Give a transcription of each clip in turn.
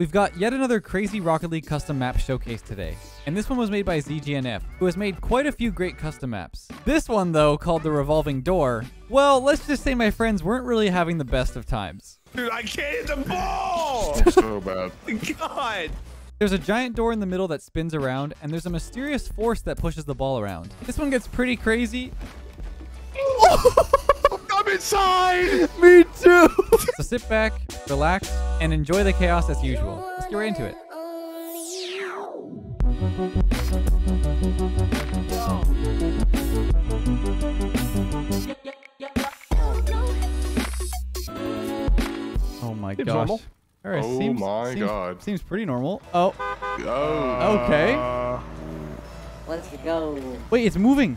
We've got yet another crazy Rocket League custom map showcase today, and this one was made by ZGNF, who has made quite a few great custom maps. This one, though, called the Revolving Door, well, let's just say my friends weren't really having the best of times. Dude, I can't hit the ball! so bad. God! There's a giant door in the middle that spins around, and there's a mysterious force that pushes the ball around. This one gets pretty crazy. I'm inside! Me too! so sit back, relax, and enjoy the chaos as usual. Let's get right into it. Oh my Seems gosh. normal. All right, Oh seems, my seems- God. Seems pretty normal. Oh, Oh. okay. Let's go. Wait, it's moving.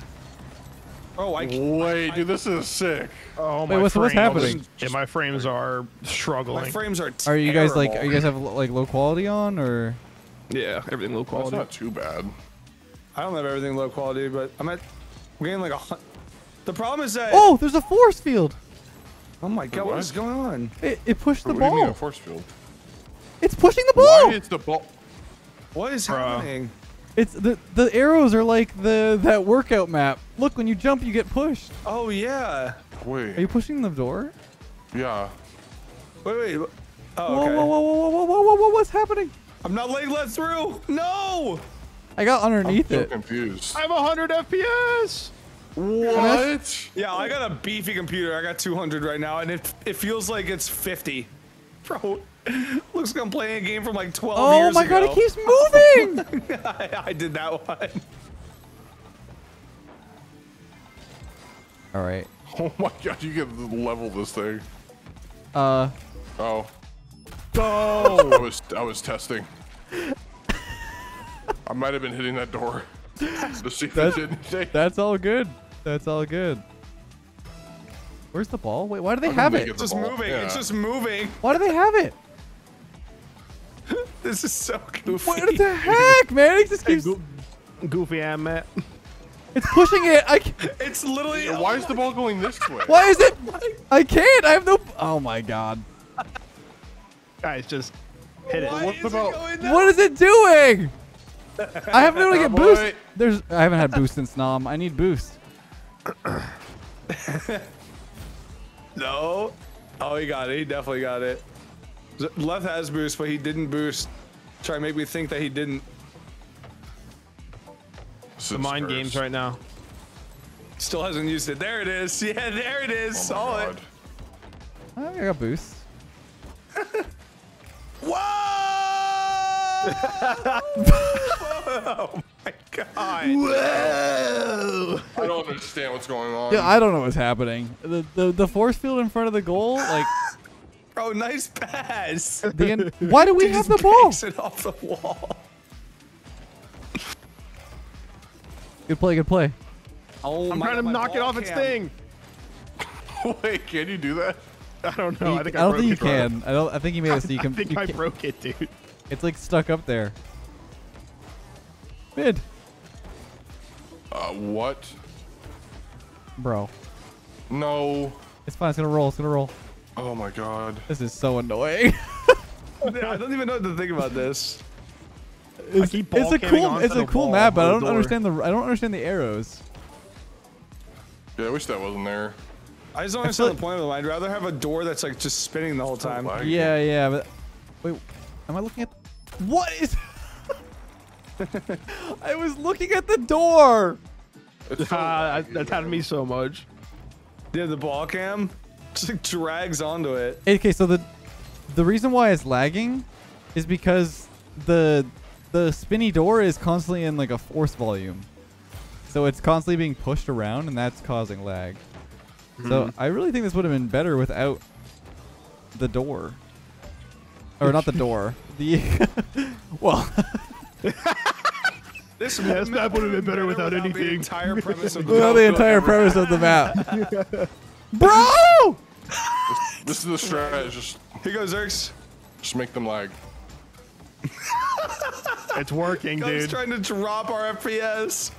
Oh, I can't. Wait, dude, this is sick. oh, Wait, my what's- what's frames- happening? Yeah, my frames are struggling. My frames are Terrible. Are you guys like? Are you guys have like low quality on or? yeah, everything low That's quality. not too bad. I don't have everything low quality, but I'm at. I'm getting like a. The problem is that. Oh, there's a force field. Oh my god, what What? is going on? It, it pushed the what do you mean a ball. force field? It's pushing the ball. Why ball. is the ball? What is Bruh. happening? It's the the arrows are like the that workout map. Look, when you jump, you get pushed. Oh yeah. Wait. Are you pushing the door? Yeah. Wait, wait. Oh, Whoa, okay. whoa, whoa, whoa, whoa, whoa, whoa, whoa! What's happening? I'm not letting let through. No. I got underneath I'm underneath so it. confused. I'm 100 FPS. What? Yeah, I got a beefy computer. I got 200 right now, and it it feels like it's 50. Bro, looks like I'm playing a game from like 12 Oh years my god! It keeps moving. I, I did that one. All right. Oh my god, you can level this thing. Uh. Oh. Oh! I was I was testing. I might have been hitting that door to see if it That's- did anything. That's all good. That's all good. Where's the ball? Wait, why do they I'm have it? make It's just ball, moving. yeah. It's just moving. Why do they have it? This is so goofy. What the heck, man? It just keeps. Go- goofy am Matt. It's pushing it. I. ca- It's literally. Why is the ball going this way? Why is it? I can't. I have no. Oh my god. Guys, just hit Why it. What is it about- going What is it doing? I haven't been able to get Oh, boost. There's. I haven't had boost since Nom. I need boost. No. Oh, he got it. He definitely got it. Z- Left has boost, but he didn't boost. Try to make me think that he didn't. The mind games right now. Still hasn't used it. There it is. Yeah, there it is. Oh Saw my it. god. I got boost. Whoa! oh my god. Whoa! I don't understand what's going on. Yeah, I don't know what's happening. The the, the force field in front of the goal, like Bro, nice pass. the. En- why do we have the ball? it off the wall. Good play. Good play. Oh I'm my trying to my knock it ball off its thing. Wait, can you do that? I don't know. I think I, I don't broke think you it, bro. can. I don't. I think you made it so you I can. think I can- broke it, dude. It's like stuck up there. Mid, Uh, what? bro. No. It's fine. It's gonna roll. It's gonna roll. Oh my god. This is so annoying. I don't even know what to think about this. it's, it's a cool. It's a cool map, but I don't door. understand the. I don't understand the arrows. Yeah, I wish that wasn't there. I just don't understand like- the point of them. I'd rather have a door that's like just spinning the whole time. laggy. Yeah, yeah, but wait, am I looking at? What is? I was looking at the door. So ah, laggy, that's happened to man. me so much. Yeah, the ball cam just like drags onto it. Okay, so the the reason why it's lagging is because the the spinny door is constantly in like a force volume. So it's constantly being pushed around and that's causing lag. So hmm. I really think this would have been better without the door. Or not the door. The well, This Yes, that would have been better without The anything. entire premise of the well, the entire premise of the map. Bro! This is the strat. Just, Here goes Zurx. just make them lag. It's working, Guys dude. trying to drop our FPS.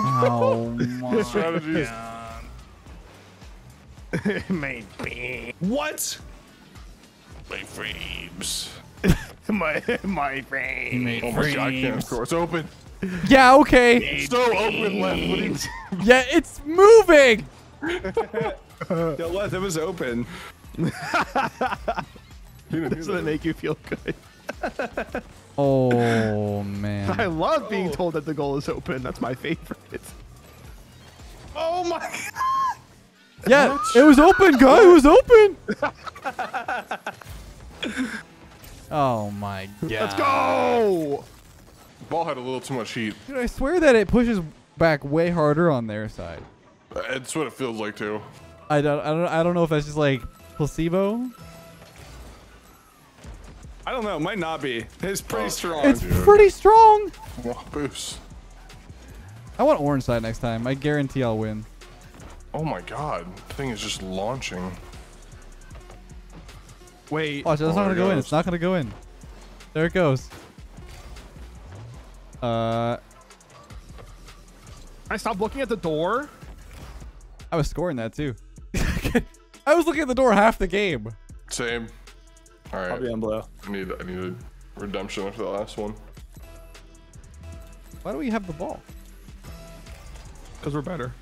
Oh my Strategies. Made me. What? Fabes. my my friend. Oh my god, I can't score. It's open. Yeah, okay. It's so open left. What do you Yeah, it's moving. Yo, Leth, it was open. You didn't Doesn't it make you feel good? Oh man! I love being oh. told that the goal is open. That's my favorite. Oh my god. Yeah, it was open, guy. It was open. oh my god. Let's go. Ball had a little too much heat. Dude, I swear that it pushes back way harder on their side. Uh, it's what it feels like too. I don't, I don't, I don't know if that's just like placebo. I don't know. Might not be. It's pretty Oh, strong. It's dude. pretty strong. Wow, boost. I want orange side next time. I guarantee I'll win. Oh my god. The thing is just launching. Wait. Watch, it's Oh, not gonna there go in. It's not gonna go in. There it goes. Uh, I stopped looking at the door. I was scoring that too. I was looking at the door half the game. Same. All right. I'll be on blue. I need I need a redemption after the last one. Why do we have the ball? Because we're better.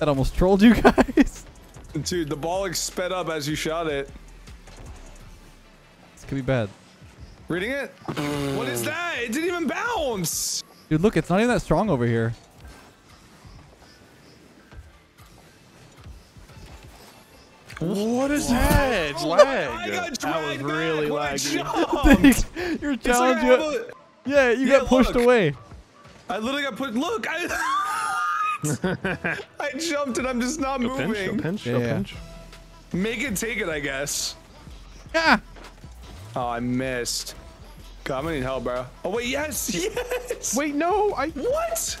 That almost trolled you guys. Dude, the ball like, sped up as you shot it. This could be bad. Reading it? What is that? It didn't even bounce. Dude, look, it's not even that strong over here. What is that? It's oh, I lag. got That was really back when I laggy. jumped. Your It's like challenge. You- a- yeah, you Yeah, got pushed look. away. I literally got pushed. Look, I. I jumped and I'm just not Go pinch, moving. go pinch, Yeah, go yeah. pinch. Make it take it, I guess. Yeah. Oh, I missed. God, I'm gonna need help, bro. Oh wait, yes, yes. Wait, no, I. what?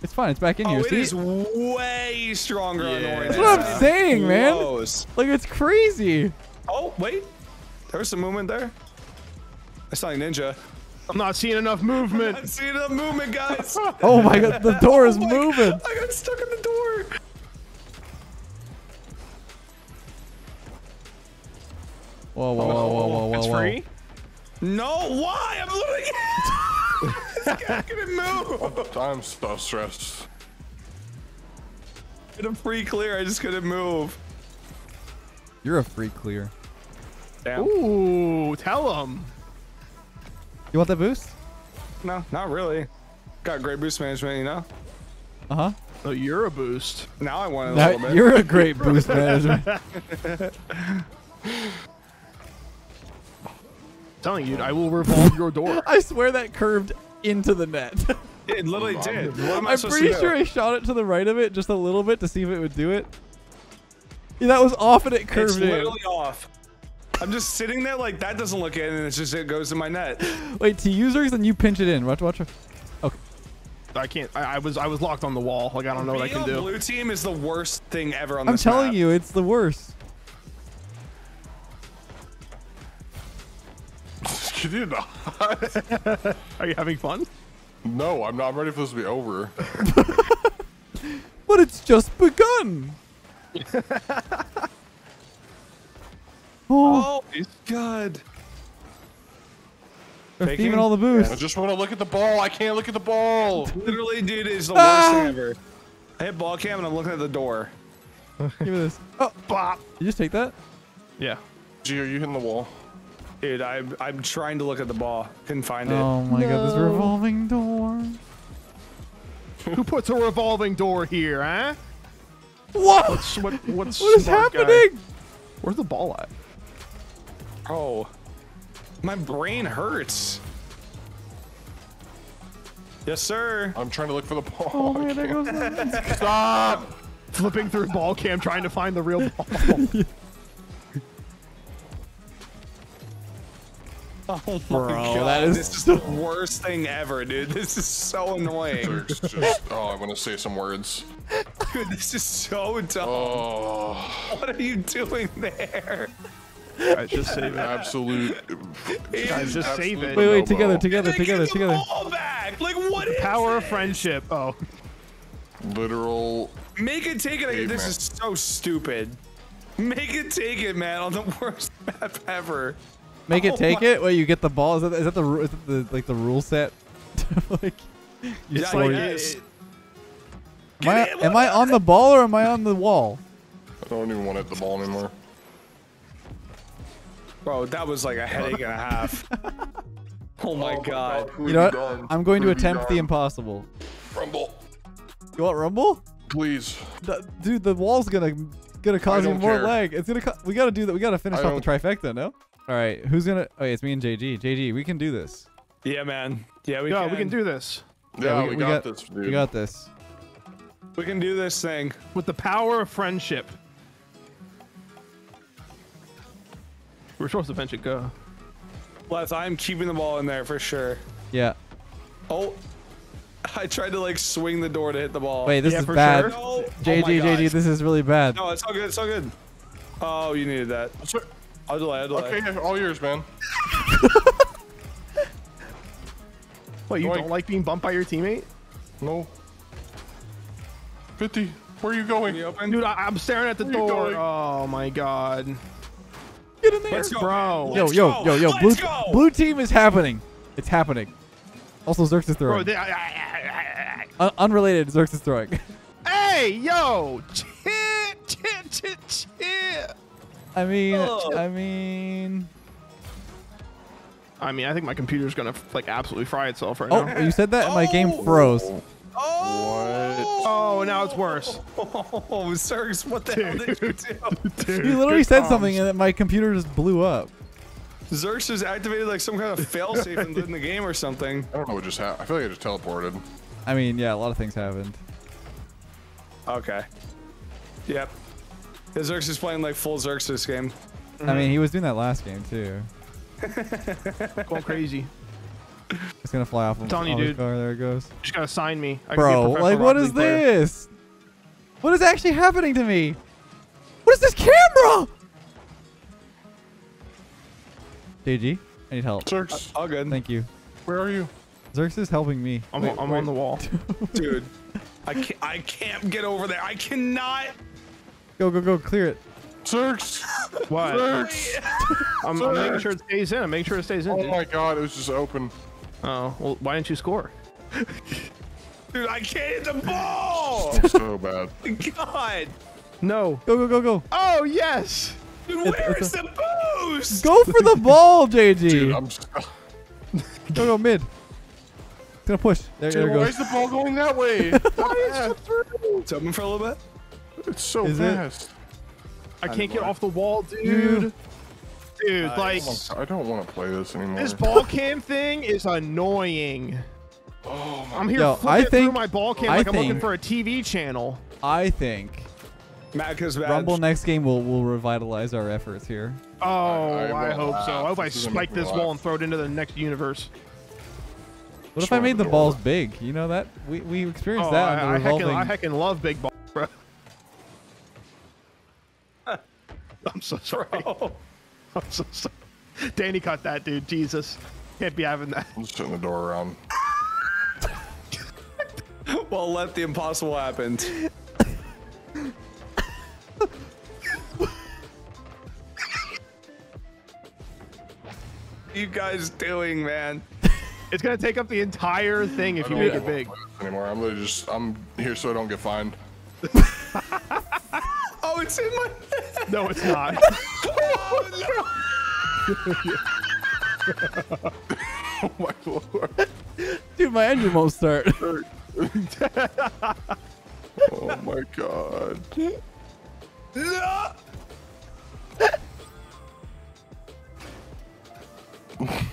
It's fine. It's back in Oh, here. it See? is way stronger on Yeah. orange. That's what I'm saying, man. Close. Like it's crazy. Oh wait, there was some movement there. I saw a ninja. I'm not seeing enough movement. I'm movement. seeing the movement, guys. Oh my god, the door oh is Oh moving. God, I got stuck in the door. Whoa, whoa, whoa, whoa, whoa, whoa, It's whoa. free. No, why? I'm literally. this guy couldn't move. I'm so stressed. Get a free clear. I just couldn't move. You're a free clear. Damn. Ooh, tell him. You want that boost? No, not really. Got great boost management, you know. Uh huh. Oh, you're a boost. Now I want it a little bit. you're a great boost management. telling you, I will revolve your door. I swear that curved into the net. It literally did. What am I I'm pretty to sure? I shot it to the right of it just a little bit to see if it would do it. Yeah, that was off and it It's curved in. literally off. I'm just sitting there like that doesn't look in, and it's just it goes in my net. Wait, to users, and you pinch it in. Watch, watch. Okay. I can't. I, I was. I was locked on the wall. Like I don't know what I can on do. blue team is the worst thing ever on I'm this telling map. you, it's the worst. Can do not? Are you having fun? No, I'm not I'm ready for this to be over. But it's just begun. oh, Oh God! they're faking? theming all the boosts. I just want to look at the ball. I can't look at the ball. Literally, dude, it's the worst Ah! thing ever. I hit ball cam and I'm looking at the door. Give me this. Oh, Bop. you just take that? Yeah. G, are you hitting the wall? Dude, I'm I'm trying to look at the ball. Couldn't find it. Oh my god, this revolving door. Who puts a revolving door here, huh? What? What's what? What's What is smart guy? happening? Where's the ball at? Oh, my brain hurts. Yes, sir. I'm trying to look for the ball. Oh I my god, there goes. Stop! Flipping through ball cam, trying to find the real ball. Oh my Bro, god, that is this is the worst thing ever, dude. This is so annoying. Just, oh, I want to say some words. Dude, this is so dumb. Oh, What are you doing there? Guys, just save it. absolute. Guys, just save it. Wait, wait, together, together, They together, together. ball back. Like what is Power of friendship. Oh, Literal Make it take it. Dave, this is so stupid. Make it take it, man, on the worst map ever. Make it Oh take my- it. Wait, you get the ball. Is that, is that the ru- is that the like the rule set? like, you Yeah, score- I Like, it- am I Get am I on the ball or am I on the wall? I don't even want to hit the ball anymore. Bro, that was like a headache and a half. Oh, oh my god. You know what? I'm going to attempt the impossible. Rumble, You want rumble? please. D- Dude, the wall's gonna gonna cause you more care. lag. It's gonna. Co- we gotta do that. We gotta finish I off the trifecta. No. All right. Who's gonna? Oh, yeah, it's me and JG. JG, we can do this. Yeah, man. Yeah, we yeah, can. we can do this Yeah, we- we, we got, got- this, dude. We got this. We can do this thing. with the power of friendship. We're supposed to bench it go. Les, I'm keeping the ball in there for sure. Yeah. Oh, I tried to like swing the door to hit the ball. Wait, this Yeah, is for bad. sure. No. Oh JG, my JG, this is really bad. No, it's all good. It's all good. Oh, you needed that. Sir- I'll delay. I'll delay. Okay, yeah, all yours, man. What, you Like- don't like being bumped by your teammate? No. 50. Where are you going? Open? Dude, I, I'm staring at the Where door. Oh my god. Get in there. Let's go, Bro. man. Yo, Let's yo, go. yo, yo. Let's Blue, go. blue team is happening. It's happening. Also, Zurx is Bro, throwing. they, I, I, I, Un- unrelated, Zurx is throwing. Hey, yo! I mean, Oh. I mean. I mean, I think my computer's gonna like absolutely fry itself right Oh, now. you said that, and my game Oh. froze. Oh, oh now it's worse. Oh, Zurx, what the hell did you do? Dude, You literally said comms. something, and my computer just blew up. Zurx just activated like some kind of failsafe in, in the game or something. I don't know what just happened. I feel like I just teleported. I mean, yeah, a lot of things happened. Okay. Yep. Yeah, Zurx is playing like full Zurx this game. I mean, he was doing that last game too. Going crazy. It's gonna fly off. I'm telling you, dude. car. There it goes. Just gotta sign me. I can be a Bro, like, what Rocket is League player. this? What is actually happening to me? What is this camera? JG, I need help. Zurx, uh, All good. Thank you. where are you? Zurx is helping me. I'm, Wait, I'm wait. on the wall. Dude. I can't, I can't get over there. I cannot. Go, go, go. Clear it. Zurx! What? Zurx! I'm, I'm making sure it stays in. I'm making sure it stays in. Oh dude. my god, it was just open. Oh, well, why didn't you score? Dude, I can't hit the ball. So bad. God. No. Go, go, go, go. Oh, yes. Dude, It's- where it's is a- the boost? Go for the ball, JG. Dude, I'm just, Go, go mid. It's gonna push. There, there dude, it why goes. is the ball going that way? That fast. It's open for a little bit. It's so Is it? fast. I can't get off the wall, dude. You- Dude, like, I don't want to play this anymore. this ball cam thing is annoying. Oh my I'm here Yo, flipping I through think- my ball cam I like I'm looking for a TV channel. I think Matt goes. Rumble next game will will revitalize our efforts here. Oh, I I, will hope so. I hope I This is gonna spike this wall laugh. and throw it into the next universe. What if Sure, I made the the balls big? You know that we we experienced Oh, that I, on I, the heckin', revolving. I heckin' love big balls, bro. I'm so sorry. Oh, I'm so sorry. Danny cut that, dude. Jesus. Can't be having that. I'm just turning the door around. well, let the impossible happen. you guys doing, man? It's gonna take up the entire thing if you make it big. play this Anymore. I'm literally just, I'm here so I don't get fined. Oh, it's in my. No, it's not. Oh my lord. Dude, my engine won't start. Oh my god. No!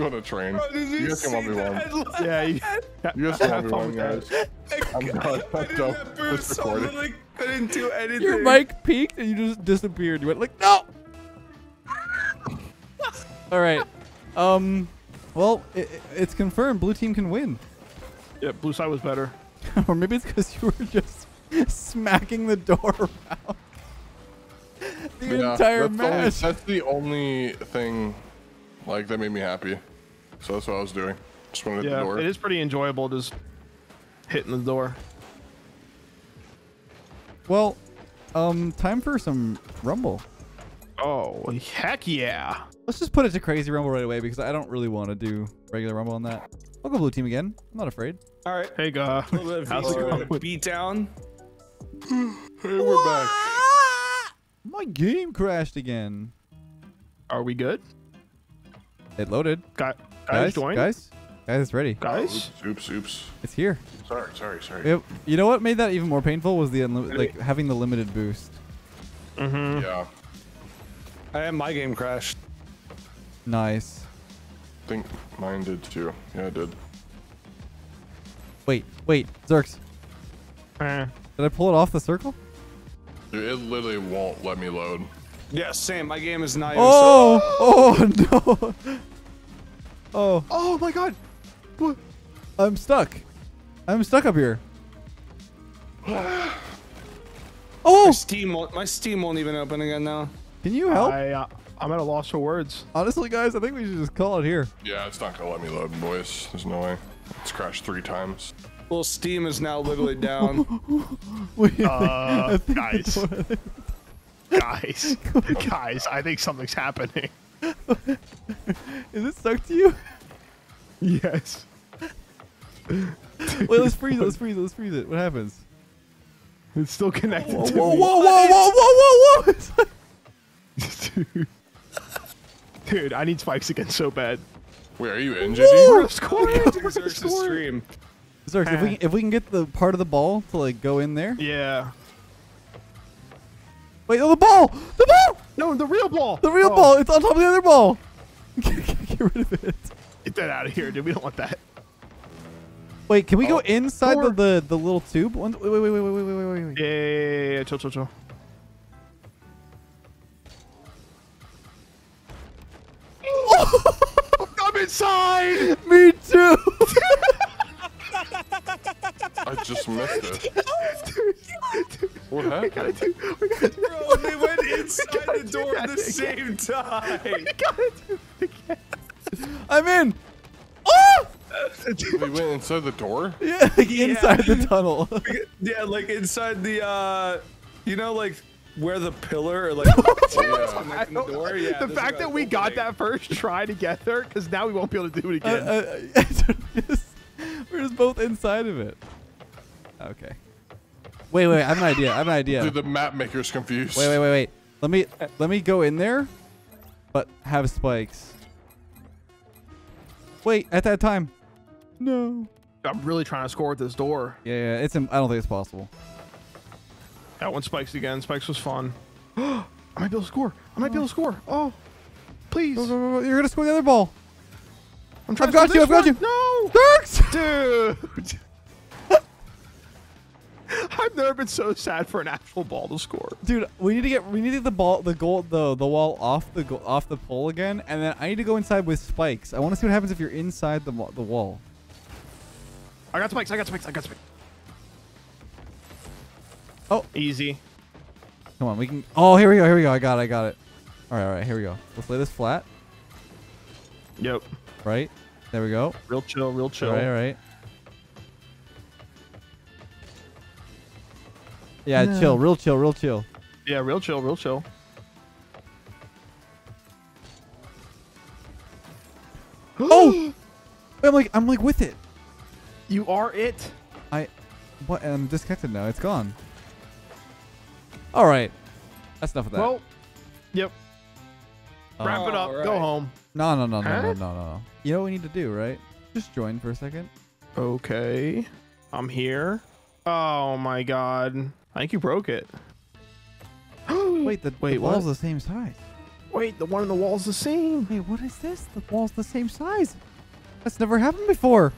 Go on a train. Bro, did you, You guys see can 1v1. yeah, you, You guys can Have fun 1v1, with that. guys. I'm done. I I'm did done. that boost, It's I recorded. literally couldn't do anything. Your mic peaked and you just disappeared. You went like, no. All right. Um. Well, i i- it's confirmed. Blue team can win, yeah, blue side was better. or maybe it's because you were just smacking the door around the Yeah, entire that's the only- match. that's the only thing, like, that made me happy. So that's what I was doing. Just wanted the Yeah, door. it is pretty enjoyable just hitting the door. Well, um, time for some Rumble. Oh, heck yeah. Let's just put it to crazy Rumble right away because I don't really want to do regular Rumble on that. I'll go blue team again. I'm not afraid. All right. Hey, A little bit of how's it going? beat down. Hey, we're back. My game crashed again. Are we good? It loaded. Guy, guys, Guys, join. guys, guys, it's ready. Guys? Oops, oops, oops. It's here. Sorry, sorry, sorry. It, you know what made that even more painful was the unli- like having the limited boost. Mm-hmm. Yeah, I had my game crashed. Nice. I think mine did too. Yeah, it did. Wait, wait, Zurx. Eh. Did I pull it off the circle? Dude, it literally won't let me load. Yeah, same. My game is not even Oh, oh no. Oh, Oh my god. What? I'm stuck. I'm stuck up here. My Oh, Steam won't, my Steam won't even open again now. can you help? I, uh, I'm at a loss for words. Honestly, guys, I think we should just call it here. Yeah, it's not gonna let me load, boys. There's no way. It's crashed three times. Well, Steam is now literally down. We- Uh, guys. that's what it is. Guys. guys, I think something's happening. Is it stuck to you? Yes. Wait, let's freeze it. Let's freeze it. Let's freeze it. What happens? It's still connected to Whoa, me. whoa, whoa, whoa, whoa, whoa, whoa! Dude. Dude, I need spikes again so bad. Wait, are you in, Woo! JG? Score! Xerxes stream. Zurx, if we ah. if we can get the part of the ball to like go in there. Yeah. Wait, oh, the ball! The ball! No, the real ball. The real Oh, ball! It's on top of the other ball. get rid of it. Get that out of here, dude. We don't want that. Wait, can we go Oh, inside the, the the little tube? One, wait, wait, wait, wait, wait, wait, wait, wait, wait. Yeah, yeah, yeah, yeah. Chill, chill, chill. Oh! I'm inside. Me too. I just missed it. What happened? Bro, they went inside gotta the do door at that the again. same time. I'm in. Oh! We went inside the door? Yeah, like inside the tunnel. Yeah, like inside the, uh, you know, like where the pillar or like Yeah. the door. Yeah, the fact that we got opening. that first try together, because now we won't be able to do it Uh, again. uh, just- we're just both inside of it. Okay. Wait, wait. I have an idea. I have an idea. Dude, the map maker's confused. Wait, wait, wait, wait. Let me let me go in there, but have spikes. Wait, at that time. No. I'm really trying to score with this door. Yeah, yeah. It's. I don't think it's possible. That one spikes again. Spikes was fun. I might be able to score. I might be able to score. Oh, please. Go, go, go. You're gonna score the other ball. I'm trying I've to got you, I've got you. one. Dirks! No, dude. I've never been so sad for an actual ball to score. Dude, we need to get we need to get the ball the goal the the wall off the go, off the pole again, and then I need to go inside with spikes. I want to see what happens if you're inside the the wall. I got spikes. I got spikes. I got spikes. Oh. easy. Come on, we can. Oh, here we go. Here we go. I got it. I got it. All right, all right. Here we go. Let's lay this flat. Yep. Right. There we go. Real chill. Real chill. All right, all right. Yeah, chill, real chill, real chill. Yeah, real chill. Real chill. Oh, I'm like, I'm like with it. You are it. I, what? I'm disconnected now. It's gone. All right, that's enough of that. Well, yep. Uh, Wrap it up. Alright. Go home. no, no, no, no, no, Huh? no, no, no. You know what we need to do, right? Just join for a second. Okay. I'm here. Oh my god. I think you broke it. Wait, the, Wait, the wall's what? the same size. Wait, the one in the wall's the same. Wait, what is this? The wall's the same size. That's never happened before.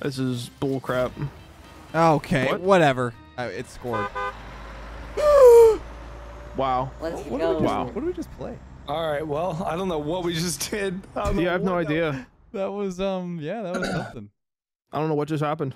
This is bullcrap. Okay, What? whatever. Uh, it scored. Wow. Let's What did, go. we just, Wow. what did we just play? All right, well, I don't know what we just did. I don't know Yeah, I have no what that- idea. That was um, yeah, that was something. I don't know what just happened.